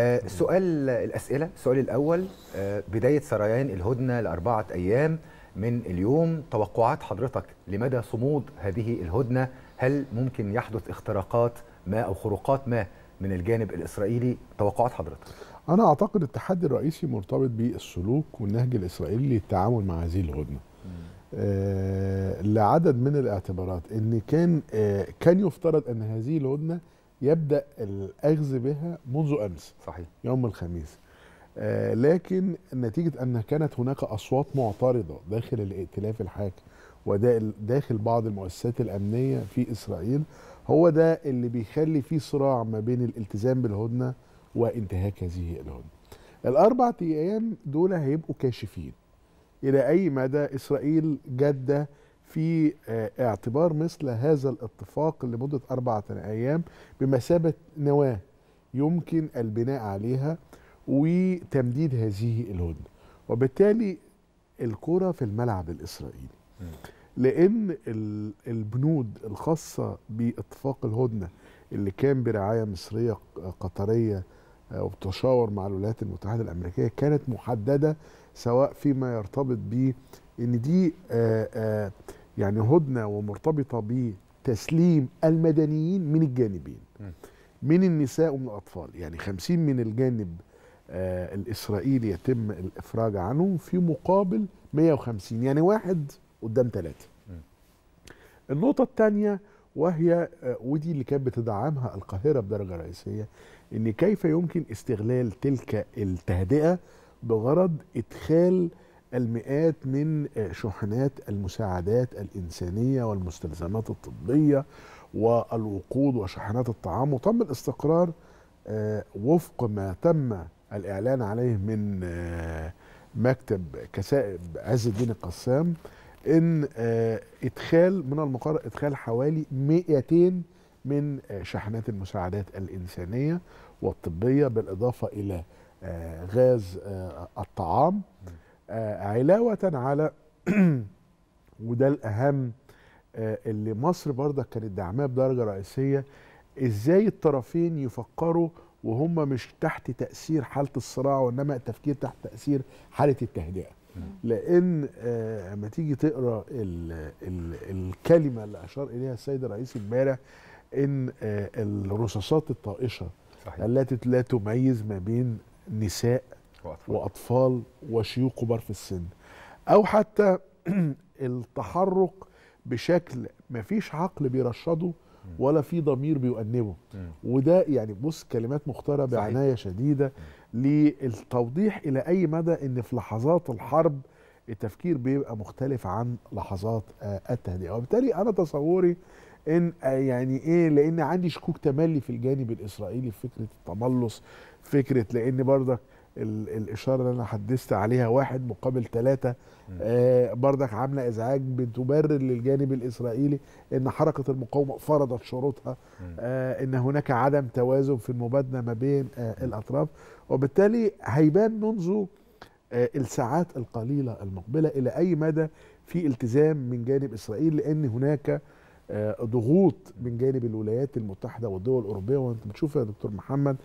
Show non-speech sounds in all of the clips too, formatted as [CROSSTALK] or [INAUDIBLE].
آه، سؤال الأسئلة. السؤال الأول آه، بداية سريان الهدنة لأربعة أيام من اليوم توقعات حضرتك لمدى صمود هذه الهدنة؟ هل ممكن يحدث اختراقات ما أو خروقات ما من الجانب الإسرائيلي؟ توقعات حضرتك. أنا أعتقد التحدي الرئيسي مرتبط بالسلوك والنهج الإسرائيلي للتعامل مع هذه الهدنة. آه لعدد من الاعتبارات إن كان آه كان يفترض إن هذه الهدنة يبدأ الأخذ بها منذ أمس صحيح يوم الخميس آه لكن نتيجة أن كانت هناك أصوات معترضة داخل الائتلاف الحاكم وداخل بعض المؤسسات الأمنية في إسرائيل هو ده اللي بيخلي في صراع ما بين الالتزام بالهدنة وانتهاك هذه الهدنة. الأربع أيام دول هيبقوا كاشفين إلى أي مدى إسرائيل جاده في اعتبار مثل هذا الاتفاق لمدة أربعة أيام بمثابة نواة يمكن البناء عليها وتمديد هذه الهدنة. وبالتالي الكرة في الملعب الإسرائيلي. لأن البنود الخاصة باتفاق الهدنة اللي كان برعاية مصرية قطرية وبتشاور مع الولايات المتحدة الأمريكية كانت محددة سواء فيما يرتبط ب إن دي آآ آآ يعني هدنة ومرتبطة بتسليم المدنيين من الجانبين. من النساء ومن الأطفال. يعني 50 من الجانب الإسرائيلي يتم الإفراج عنهم في مقابل 150 يعني واحد قدام ثلاثة النقطة الثانية وهي ودي اللي كانت بتدعمها القاهرة بدرجة رئيسية إن كيف يمكن استغلال تلك التهدئة بغرض إدخال المئات من شحنات المساعدات الإنسانية والمستلزمات الطبية والوقود وشحنات الطعام وتم الاستقرار وفق ما تم الإعلان عليه من مكتب كسائب عز الدين القسام إن إدخال من المقرر إدخال حوالي 200 من شحنات المساعدات الإنسانية والطبية بالإضافة إلى غاز الطعام. علاوة على [CLEARS THROAT] وده الأهم اللي مصر برضك كانت دعماه بدرجة رئيسية إزاي الطرفين يفكروا وهم مش تحت تأثير حالة الصراع وإنما التفكير تحت تأثير حالة التهدئة لأن لما تيجي تقرأ ال ال الكلمة اللي أشار إليها السيد الرئيس امبارح إن الرصاصات الطائشة صحيح. التي لا تميز ما بين نساء وأطفال, وأطفال وشيوخ كبار في السن. أو حتى [CLEARS THROAT] التحرك بشكل ما فيش عقل بيرشده ولا في ضمير بيؤنبه. وده يعني بص كلمات مختارة بعناية شديدة للتوضيح إلى أي مدى أن في لحظات الحرب التفكير بيبقى مختلف عن لحظات التهدئة. وبالتالي أنا تصوري إن يعني إيه لأن عندي شكوك تملي في الجانب الإسرائيلي في فكرة التملص فكرة لأن برضك الإشارة اللي أنا حدثت عليها واحد مقابل ثلاثة آه برضك عاملة إزعاج بتبرر للجانب الإسرائيلي إن حركة المقاومة فرضت شروطها. آه إن هناك عدم توازن في المبادلة ما بين آه الأطراف. وبالتالي هيبان منذ آه الساعات القليلة المقبلة إلى أي مدى في التزام من جانب إسرائيل لأن هناك ضغوط من جانب الولايات المتحدة والدول الأوروبية. وأنت بتشوف يا دكتور محمد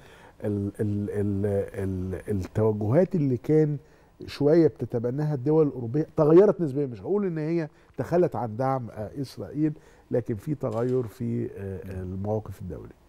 ال ال ال ال التوجهات اللي كان شوية بتتبناها الدول الأوروبية تغيرت نسبيا. مش هقول إن هي تخلت عن دعم إسرائيل لكن في تغير في المواقف الدولية.